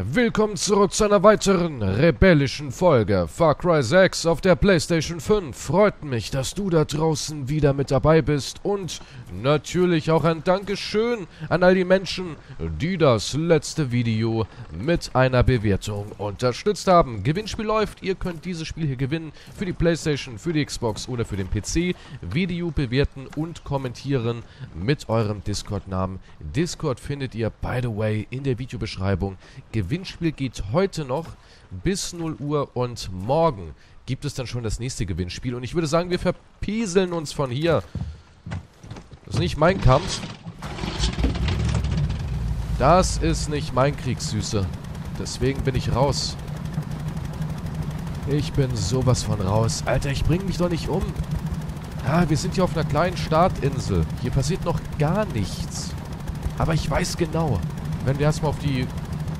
Willkommen zurück zu einer weiteren rebellischen Folge Far Cry 6 auf der Playstation 5. Freut mich, dass du da draußen wieder mit dabei bist und natürlich auch ein Dankeschön an all die Menschen, die das letzte Video mit einer Bewertung unterstützt haben. Gewinnspiel läuft, ihr könnt dieses Spiel hier gewinnen für die Playstation, für die Xbox oder für den PC. Video bewerten und kommentieren mit eurem Discord-Namen. Discord findet ihr, by the way, in der Videobeschreibung. Gewinnspiel geht heute noch bis 0 Uhr und morgen gibt es dann schon das nächste Gewinnspiel. Und ich würde sagen, wir verpieseln uns von hier. Das ist nicht mein Kampf. Das ist nicht mein Krieg, Süße. Deswegen bin ich raus. Ich bin sowas von raus. Alter, ich bring mich doch nicht um. Ja, wir sind hier auf einer kleinen Startinsel. Hier passiert noch gar nichts. Aber ich weiß genau, wenn wir erstmal auf die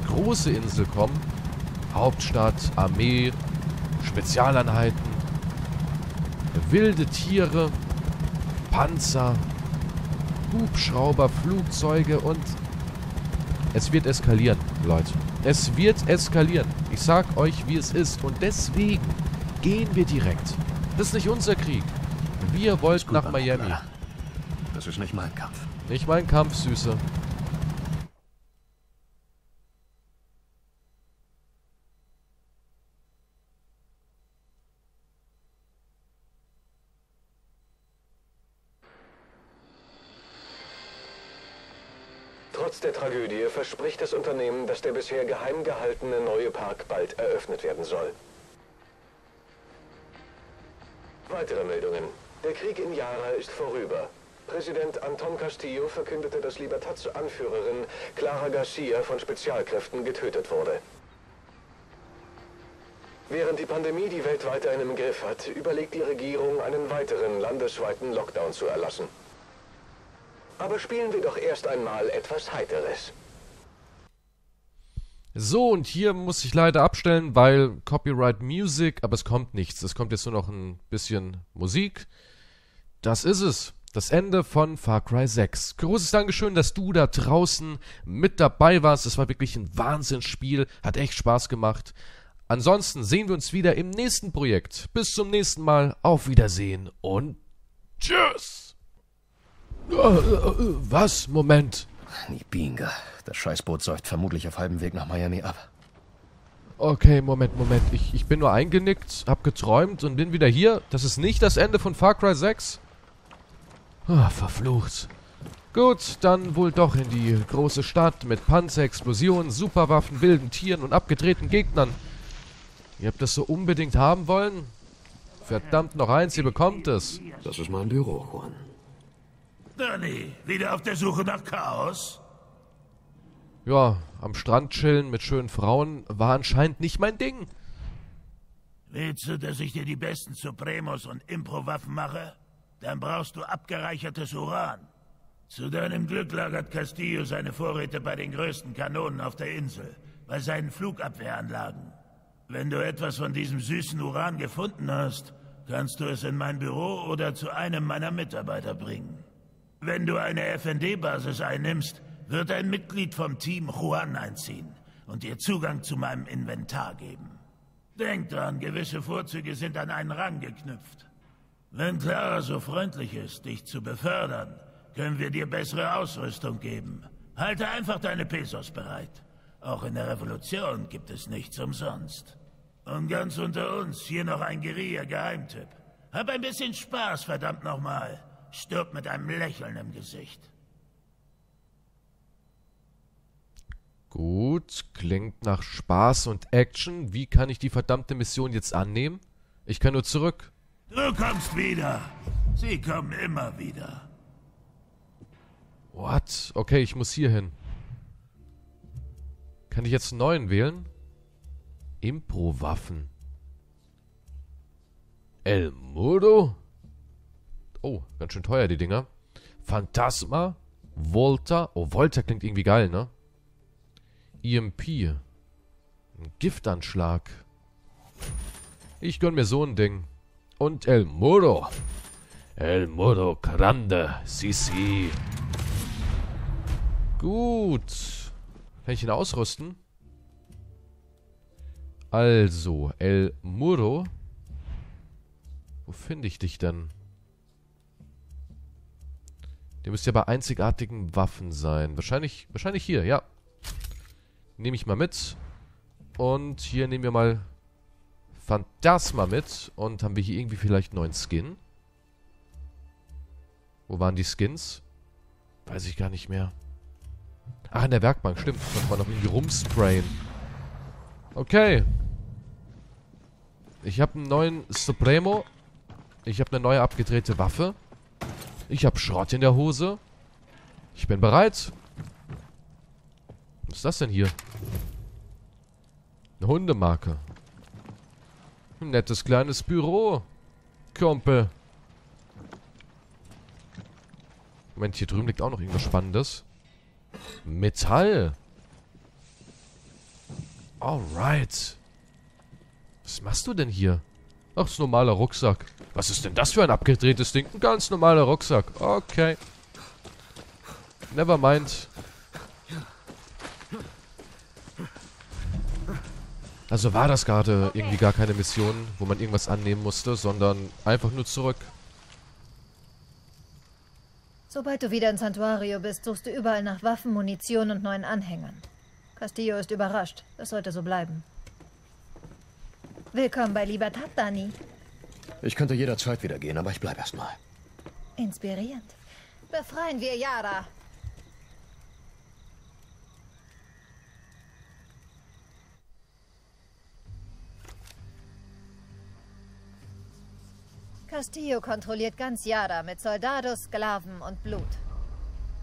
große Insel kommen. Hauptstadt, Armee, Spezialeinheiten, wilde Tiere, Panzer, Hubschrauber, Flugzeuge und es wird eskalieren, Leute. Es wird eskalieren. Ich sag euch, wie es ist. Und deswegen gehen wir direkt. Das ist nicht unser Krieg. Wir wollten nach Miami. Das ist nicht mein Kampf. Nicht mein Kampf, Süße. Verspricht das Unternehmen, dass der bisher geheim gehaltene neue Park bald eröffnet werden soll. Weitere Meldungen. Der Krieg in Yara ist vorüber. Präsident Anton Castillo verkündete, dass Libertad-Anführerin Clara Garcia von Spezialkräften getötet wurde. Während die Pandemie die Welt weiterhin im Griff hat, überlegt die Regierung, einen weiteren landesweiten Lockdown zu erlassen. Aber spielen wir doch erst einmal etwas Heiteres. So, und hier muss ich leider abstellen, weil Copyright Music, aber es kommt nichts. Es kommt jetzt nur noch ein bisschen Musik. Das ist es. Das Ende von Far Cry 6. Großes Dankeschön, dass du da draußen mit dabei warst. Es war wirklich ein Wahnsinnsspiel. Hat echt Spaß gemacht. Ansonsten sehen wir uns wieder im nächsten Projekt. Bis zum nächsten Mal. Auf Wiedersehen und tschüss. Äh, äh, was? Moment. Nibinga. Das Scheißboot säuft vermutlich auf halbem Weg nach Miami ab. Okay, Moment, Moment. Ich, ich bin nur eingenickt, hab geträumt und bin wieder hier. Das ist nicht das Ende von Far Cry 6? Ah, verflucht. Gut, dann wohl doch in die große Stadt mit Panzer, Explosionen, Superwaffen, wilden Tieren und abgedrehten Gegnern. Ihr habt das so unbedingt haben wollen? Verdammt noch eins, ihr bekommt es. Das ist mein Büro, Juan. Danny, wieder auf der Suche nach Chaos? Ja, am Strand chillen mit schönen Frauen war anscheinend nicht mein Ding. Willst du, dass ich dir die besten Supremos und Impro-Waffen mache? Dann brauchst du abgereichertes Uran. Zu deinem Glück lagert Castillo seine Vorräte bei den größten Kanonen auf der Insel, bei seinen Flugabwehranlagen. Wenn du etwas von diesem süßen Uran gefunden hast, kannst du es in mein Büro oder zu einem meiner Mitarbeiter bringen. Wenn du eine FND-Basis einnimmst, wird ein Mitglied vom Team Juan einziehen und dir Zugang zu meinem Inventar geben. Denk dran, gewisse Vorzüge sind an einen Rang geknüpft. Wenn Clara so freundlich ist, dich zu befördern, können wir dir bessere Ausrüstung geben. Halte einfach deine Pesos bereit. Auch in der Revolution gibt es nichts umsonst. Und ganz unter uns hier noch ein Guerilla-Geheimtipp. Hab ein bisschen Spaß, verdammt nochmal. Stirb mit einem Lächeln im Gesicht. Gut, klingt nach Spaß und Action. Wie kann ich die verdammte Mission jetzt annehmen? Ich kann nur zurück. Du kommst wieder. Sie kommen immer wieder. What? Okay, ich muss hier hin. Kann ich jetzt einen neuen wählen? Impro-Waffen. El Mudo? Oh, ganz schön teuer, die Dinger. Phantasma. Volta. Oh, Volta klingt irgendwie geil, ne? EMP. Ein Giftanschlag. Ich gönn mir so ein Ding. Und El Muro. El Muro Grande. Si, si. Gut. Kann ich ihn ausrüsten? Also, El Muro. Wo finde ich dich denn? Der müsste ja bei einzigartigen Waffen sein. Wahrscheinlich, wahrscheinlich hier, ja. Nehme ich mal mit. Und hier nehmen wir mal Phantasma mit. Und haben wir hier irgendwie vielleicht neuen Skin? Wo waren die Skins? Weiß ich gar nicht mehr. Ach, in der Werkbank, stimmt. Kann man noch irgendwie rumsprayen. Okay. Ich habe einen neuen Supremo. Ich habe eine neue abgedrehte Waffe. Ich habe Schrott in der Hose. Ich bin bereit. Was ist das denn hier? Eine Hundemarke. Ein nettes kleines Büro. Kumpel. Moment, hier drüben liegt auch noch irgendwas Spannendes. Metall. Alright. Was machst du denn hier? Ach, das ist ein normaler Rucksack. Was ist denn das für ein abgedrehtes Ding? Ein ganz normaler Rucksack. Okay. Never mind. Also war das gerade irgendwie gar keine Mission, wo man irgendwas annehmen musste, sondern einfach nur zurück. Sobald du wieder in Santuario bist, suchst du überall nach Waffen, Munition und neuen Anhängern. Castillo ist überrascht. Das sollte so bleiben. Willkommen bei Libertad, Dani. Ich könnte jederzeit wieder gehen, aber ich bleibe erstmal. Inspirierend. Befreien wir Yara. Castillo kontrolliert ganz Yara mit Soldados, Sklaven und Blut.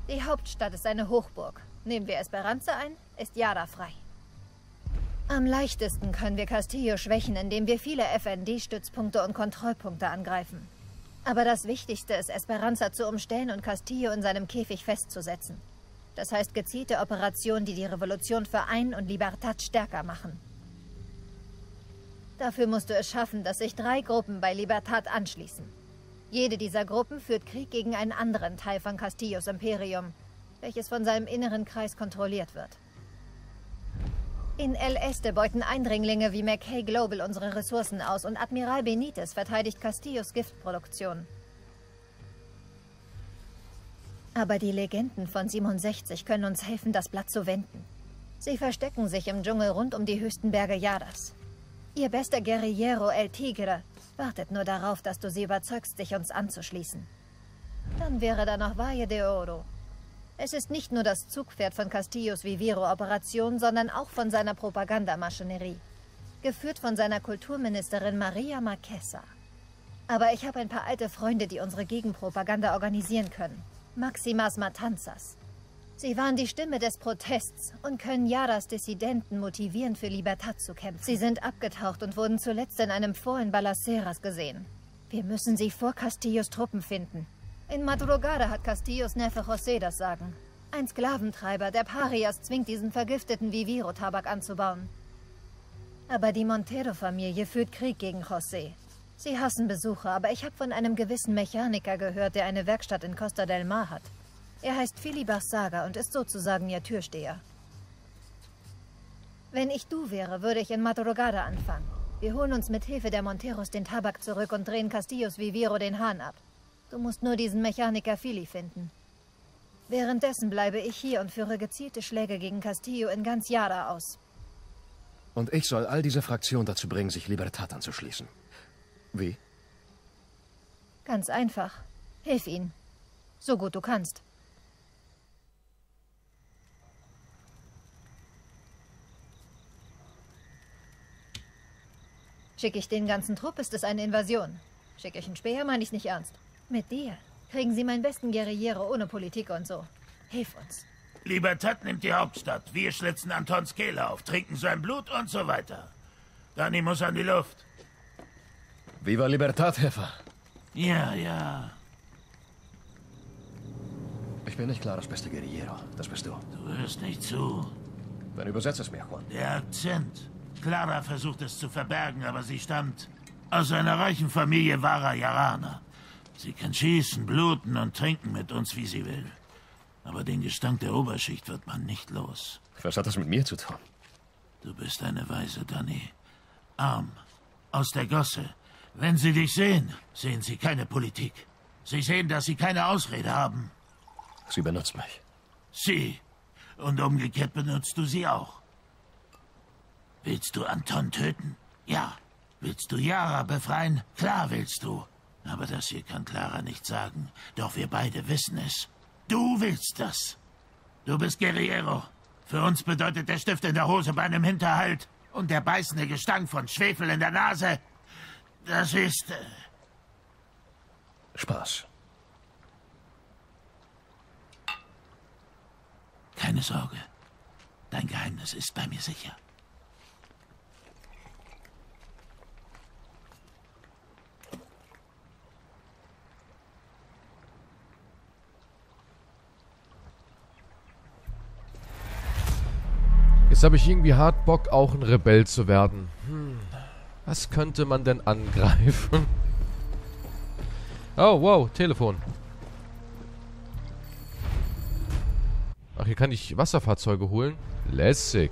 Die Hauptstadt ist eine Hochburg. Nehmen wir Esperanza ein, ist Yara frei. Am leichtesten können wir Castillo schwächen, indem wir viele FND-Stützpunkte und Kontrollpunkte angreifen. Aber das Wichtigste ist, Esperanza zu umstellen und Castillo in seinem Käfig festzusetzen. Das heißt gezielte Operationen, die die Revolution vereinen und Libertad stärker machen. Dafür musst du es schaffen, dass sich drei Gruppen bei Libertad anschließen. Jede dieser Gruppen führt Krieg gegen einen anderen Teil von Castillos Imperium, welches von seinem inneren Kreis kontrolliert wird. In El Este beuten Eindringlinge wie McKay Global unsere Ressourcen aus und Admiral Benitez verteidigt Castillos Giftproduktion. Aber die Legenden von 67 können uns helfen, das Blatt zu wenden. Sie verstecken sich im Dschungel rund um die höchsten Berge Yadas. Ihr bester Guerrillero El Tigre wartet nur darauf, dass du sie überzeugst, sich uns anzuschließen. Dann wäre da noch Valle de Oro, es ist nicht nur das Zugpferd von Castillos Viviro-Operation, sondern auch von seiner Propagandamaschinerie. Geführt von seiner Kulturministerin Maria Marquesa. Aber ich habe ein paar alte Freunde, die unsere Gegenpropaganda organisieren können. Maximas Matanzas. Sie waren die Stimme des Protests und können Yaras Dissidenten motivieren, für Libertad zu kämpfen. Sie sind abgetaucht und wurden zuletzt in einem Fort in Balaceras gesehen. Wir müssen sie vor Castillos Truppen finden. In Madrugada hat Castillos Neffe José das Sagen. Ein Sklaventreiber, der Parias zwingt, diesen vergifteten Viviro-Tabak anzubauen. Aber die Montero-Familie führt Krieg gegen José. Sie hassen Besucher, aber ich habe von einem gewissen Mechaniker gehört, der eine Werkstatt in Costa del Mar hat. Er heißt Philibert Saga und ist sozusagen ihr Türsteher. Wenn ich du wäre, würde ich in Madrugada anfangen. Wir holen uns mit Hilfe der Monteros den Tabak zurück und drehen Castillos Viviro den Hahn ab. Du musst nur diesen Mechaniker Philly finden. Währenddessen bleibe ich hier und führe gezielte Schläge gegen Castillo in ganz Yara aus. Und ich soll all diese Fraktionen dazu bringen, sich Libertad anzuschließen. Wie? Ganz einfach. Hilf ihnen. So gut du kannst. Schicke ich den ganzen Trupp, ist es eine Invasion. Schicke ich einen Speer, meine ich nicht ernst. Mit dir kriegen sie meinen besten Guerriero ohne Politik und so. Hilf uns. Libertad nimmt die Hauptstadt. Wir schlitzen Antons Kehle auf, trinken sein Blut und so weiter. Dani muss an die Luft. Viva Libertad, Heffer. Ja, ja. Ich bin nicht klar das beste Guerillero. Das bist du. Du hörst nicht zu. Dann übersetz es mir, Juan. Der Akzent. Clara versucht es zu verbergen, aber sie stammt aus einer reichen Familie wahrer Jaraner. Sie kann schießen, bluten und trinken mit uns, wie sie will. Aber den Gestank der Oberschicht wird man nicht los. Was hat das mit mir zu tun? Du bist eine Weise, Danny. Arm. Aus der Gosse. Wenn sie dich sehen, sehen sie keine Politik. Sie sehen, dass sie keine Ausrede haben. Sie benutzt mich. Sie. Und umgekehrt benutzt du sie auch. Willst du Anton töten? Ja. Willst du Yara befreien? Klar willst du. Aber das hier kann Clara nicht sagen. Doch wir beide wissen es. Du willst das. Du bist Guerriero. Für uns bedeutet der Stift in der Hose bei einem Hinterhalt und der beißende Gestank von Schwefel in der Nase. Das ist. Äh Spaß. Keine Sorge. Dein Geheimnis ist bei mir sicher. Habe ich irgendwie hart Bock, auch ein Rebell zu werden. Hm, was könnte man denn angreifen? Oh, wow, Telefon. Ach, hier kann ich Wasserfahrzeuge holen. Lässig.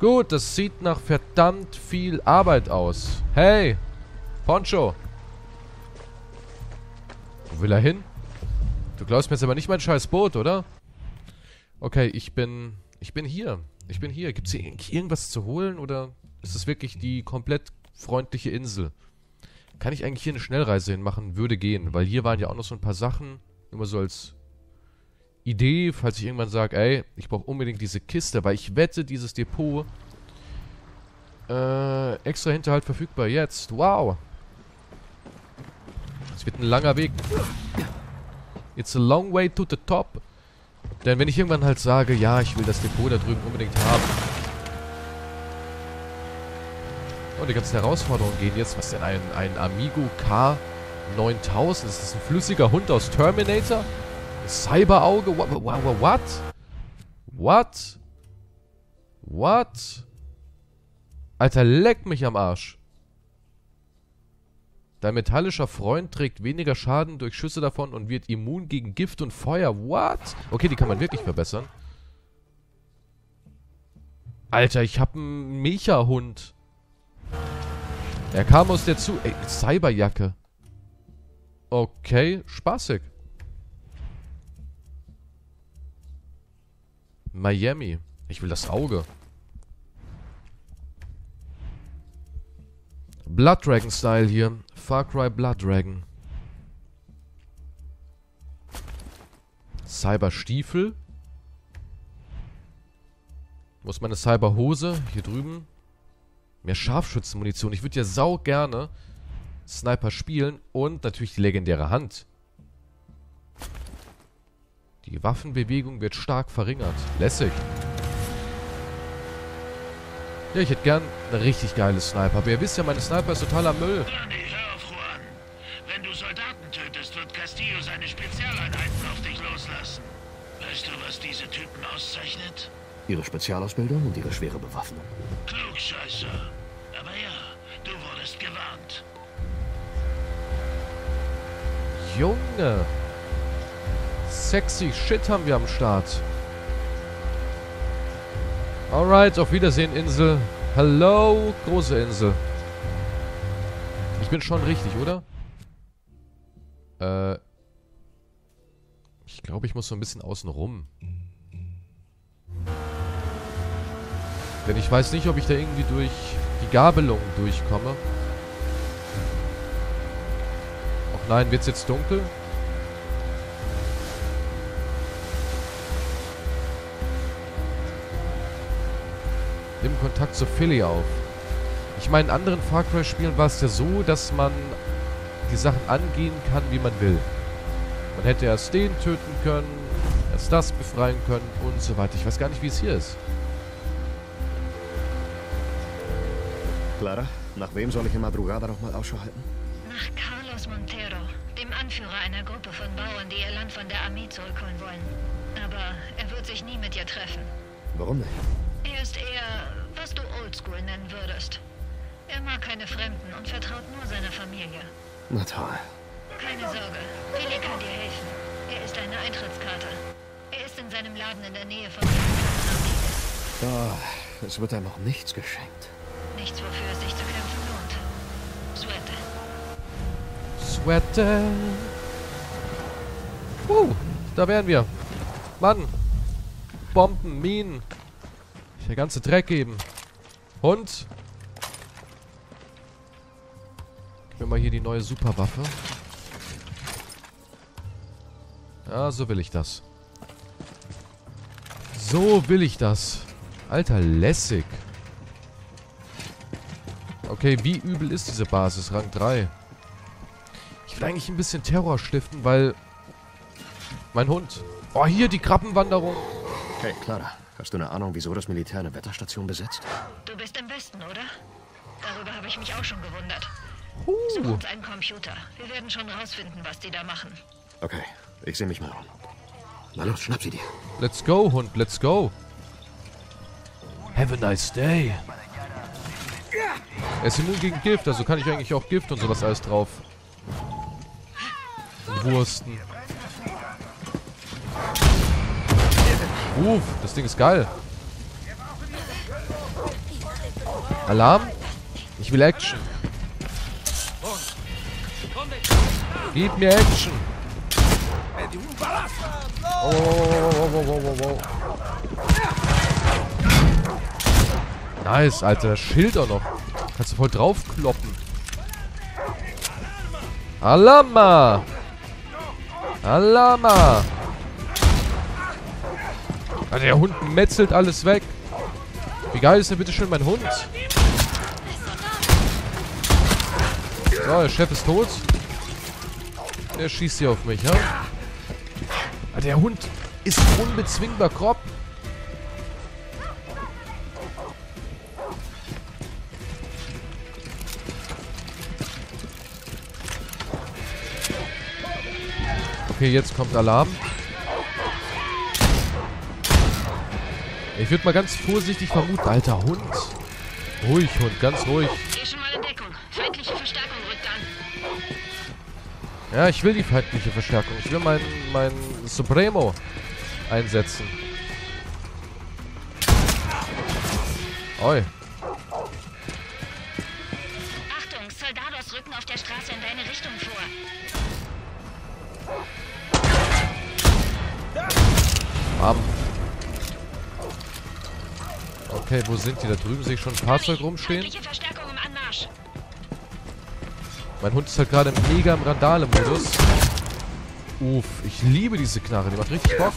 Gut, das sieht nach verdammt viel Arbeit aus. Hey, Poncho. Wo will er hin? Du glaubst mir jetzt aber nicht mein scheiß Boot, oder? Okay, ich bin... Ich bin hier. Ich bin hier. Gibt es hier irgendwas zu holen oder ist es wirklich die komplett freundliche Insel? Kann ich eigentlich hier eine Schnellreise hinmachen? Würde gehen, weil hier waren ja auch noch so ein paar Sachen. Immer so als Idee, falls ich irgendwann sage, ey, ich brauche unbedingt diese Kiste, weil ich wette, dieses Depot äh, extra Hinterhalt verfügbar jetzt. Wow. Es wird ein langer Weg. It's a long way to the top. Denn wenn ich irgendwann halt sage, ja, ich will das Depot da drüben unbedingt haben. Oh, die ganzen Herausforderungen gehen jetzt. Was denn? Ein, ein Amigo K9000? Ist das ein flüssiger Hund aus Terminator? Cyberauge? What? What? What? What? Alter, leck mich am Arsch. Dein metallischer Freund trägt weniger Schaden durch Schüsse davon und wird immun gegen Gift und Feuer. What? Okay, die kann man wirklich verbessern. Alter, ich hab einen Mecha-Hund. Er kam aus der zu... Ey, Cyberjacke. Okay, spaßig. Miami. Ich will das Auge. Blood Dragon Style hier. Far Cry Blood Dragon. Cyber Stiefel. Wo ist meine Cyber Hose? Hier drüben. Mehr Scharfschützenmunition. Ich würde ja sau gerne Sniper spielen. Und natürlich die legendäre Hand. Die Waffenbewegung wird stark verringert. Lässig. Ja, ich hätte gern eine richtig geile Sniper. Aber ihr wisst ja, meine Sniper ist totaler Müll. Wenn du Soldaten tötest, wird Castillo seine Spezialeinheiten auf dich loslassen. Weißt du, was diese Typen auszeichnet? Ihre Spezialausbildung und ihre schwere Bewaffnung. Klugscheißer. Aber ja, du wurdest gewarnt. Junge. Sexy Shit haben wir am Start. Alright, auf Wiedersehen, Insel. Hello, große Insel. Ich bin schon richtig, oder? Äh. Ich glaube, ich muss so ein bisschen außen rum. Denn ich weiß nicht, ob ich da irgendwie durch die Gabelung durchkomme. Och nein, wird's jetzt dunkel? Nimm Kontakt zu Philly auf. Ich meine, in anderen Far Cry Spielen war es ja so, dass man die Sachen angehen kann, wie man will. Man hätte erst den töten können, erst das befreien können und so weiter. Ich weiß gar nicht, wie es hier ist. Clara, nach wem soll ich in Madrugada nochmal Ausschau halten? Nach Carlos Montero, dem Anführer einer Gruppe von Bauern, die ihr Land von der Armee zurückholen wollen. Aber er wird sich nie mit ihr treffen. Warum nicht? Er ist eher, was du Oldschool nennen würdest. Er mag keine Fremden und vertraut nur seiner Familie. Na toll. Keine Sorge, Billy kann dir helfen. Er ist eine Eintrittskarte. Er ist in seinem Laden in der Nähe von Oh, es wird einem noch nichts geschenkt. nichts, wofür es sich zu kämpfen lohnt. Suerte. Sweater. Uh, da wären wir. Mann. Bomben, Minen. Der ganze Dreck geben. Hund. Mir mal hier die neue Superwaffe. Ja, so will ich das. So will ich das. Alter, lässig. Okay, wie übel ist diese Basis? Rang 3. Ich will eigentlich ein bisschen Terror stiften, weil... Mein Hund. Oh, hier die Krabbenwanderung. Hey, Clara, hast du eine Ahnung, wieso das Militär eine Wetterstation besetzt? Du bist im Westen, oder? Darüber habe ich mich auch schon gewundert. Such uns einen Computer. Wir werden schon rausfinden, was die da machen. Okay, ich sehe mich mal um. Na los, schnapp sie dir. let's go, Hund, let's go. Have a nice day. Er ist immun gegen Gift, also kann ich eigentlich auch Gift und sowas alles drauf. Wursten. Uff, das Ding ist geil. Alarm? Ich will Action. Gib mir Action. Oh, oh, oh. Nice, Alter. Das Schild auch noch. Kannst du voll draufkloppen. Alama! Alama! Alter, der Hund metzelt alles weg. Wie geil ist denn bitte schön mein Hund? So, der Chef ist tot. Der schießt hier auf mich, ja? Ah, der Hund ist unbezwingbar grob. Okay, jetzt kommt Alarm. Ich würde mal ganz vorsichtig vermuten. Alter Hund. Ruhig, Hund, ganz ruhig. Geh Ja, ich will die feindliche Verstärkung. Ich will mein, mein Supremo einsetzen. Oi. Achtung, Soldados rücken auf der Straße in deine Richtung vor. Bam. Okay, wo sind die? Da drüben sehe ich schon ein Fahrzeug rumstehen. Feindliche Verstärkung. Mein Hund ist halt gerade mega im Randale-Modus. Uff, ich liebe diese Knarre. Die macht richtig Bock.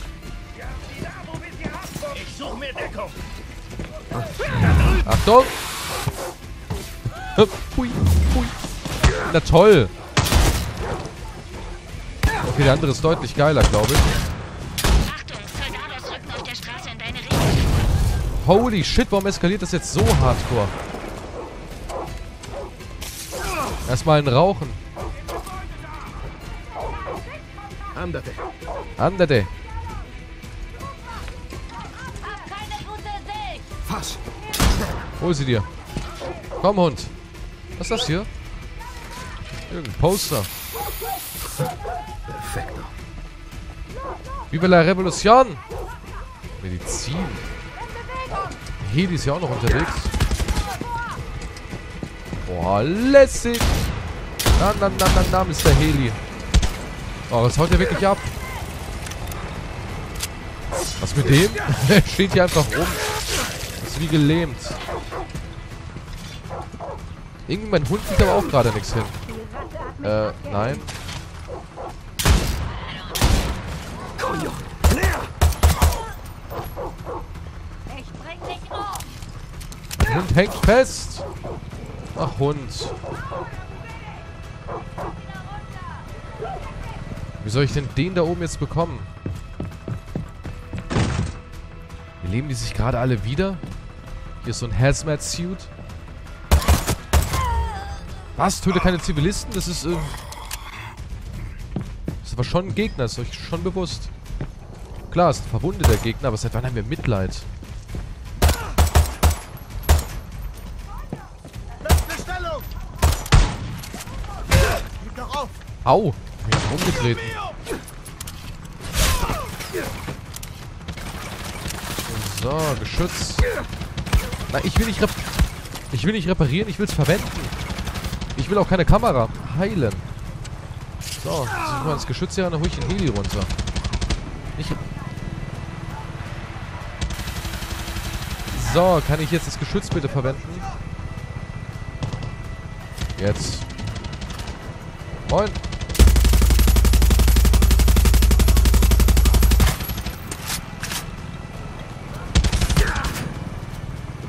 Ich suche mir Deckung. Achtung! Hui, hui. Na toll! Okay, der andere ist deutlich geiler, glaube ich. Achtung, Soldados rücken auf der Straße in deine Richtung. Holy shit, warum eskaliert das jetzt so hardcore? Erstmal ein Rauchen. Andate. Andere. Fass. Hol sie dir. Komm, Hund. Was ist das hier? Irgendein Poster. Perfekto. Viva la Revolution! Medizin. Heli ist ja auch noch unterwegs. Boah, lässig. Na, na, na, na, na, Mr. Heli. Oh, das haut ja wirklich ab. Was mit dem? Steht hier einfach rum. Ist wie gelähmt. Irgendwie mein Hund kriegt aber auch gerade nichts hin. Äh, nein. Der Hund hängt fest. Ach, Hund. Wie soll ich denn den da oben jetzt bekommen? Beleben die sich gerade alle wieder? Hier ist so ein Hazmat-Suit. Was? Töte keine Zivilisten? Das ist, äh... Das ist aber schon ein Gegner, ist euch schon bewusst. Klar, ist ein verwundeter Gegner, aber seit wann haben wir Mitleid? Eine Stellung! Gib doch auf! Au! Ich bin rumgetreten. So, Geschütz. Nein, ich will nicht. Ich will nicht reparieren, ich will es verwenden. Ich will auch keine Kamera. Heilen. So, ich mal ins Geschütz hier und dann hole ich den Heli runter. Nicht... So, kann ich jetzt das Geschütz bitte verwenden? Jetzt. Moin.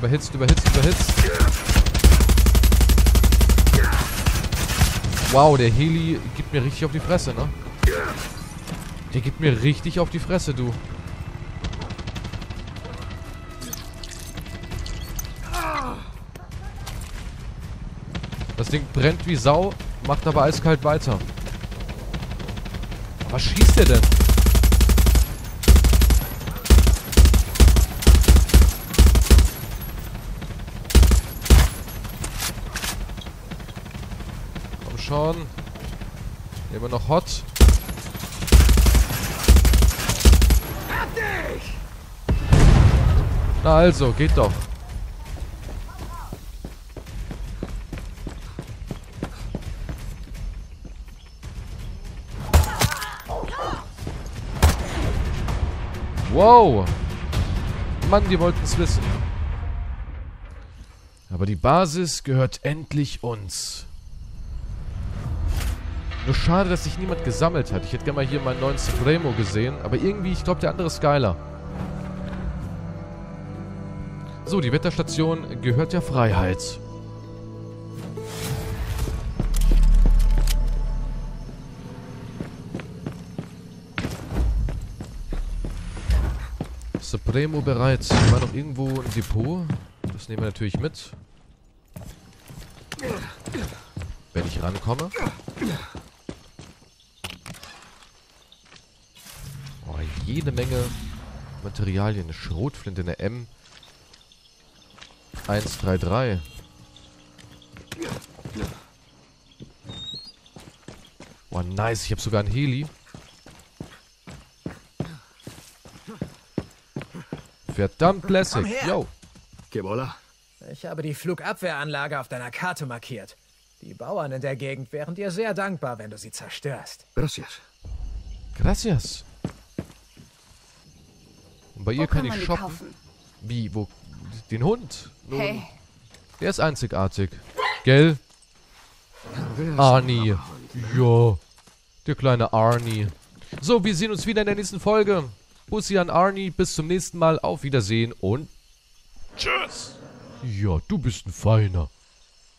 Überhitzt, überhitzt, überhitzt. Wow, der Heli gibt mir richtig auf die Fresse, ne? Der gibt mir richtig auf die Fresse, du. Das Ding brennt wie Sau, macht aber eiskalt weiter. Was schießt der denn? Nehmen wir noch Hot. Na also, geht doch. Wow. Mann, die wollten es wissen. Aber die Basis gehört endlich uns. Nur schade, dass sich niemand gesammelt hat. Ich hätte gerne mal hier meinen neuen Supremo gesehen. Aber irgendwie, ich glaube, der andere ist geiler. So, die Wetterstation gehört der Freiheit. Supremo bereit. War noch irgendwo ein Depot. Das nehmen wir natürlich mit. Wenn ich rankomme. Oh, jede Menge Materialien. Eine Schrotflinte, eine M. 133. Oh, nice. Ich habe sogar einen Heli. Verdammt lässig. Yo. Kebola? Ich habe die Flugabwehranlage auf deiner Karte markiert. Die Bauern in der Gegend wären dir sehr dankbar, wenn du sie zerstörst. Gracias. Gracias. Bei ihr Wo kann kann ich shoppen. kaufen? Wie, wo? Den Hund? Nun, Hey, Der ist einzigartig. Gell? Arnie. Ja. Der kleine Arnie. So, wir sehen uns wieder in der nächsten Folge. Bussi an Arnie. Bis zum nächsten Mal. Auf Wiedersehen und tschüss. Ja, du bist ein Feiner.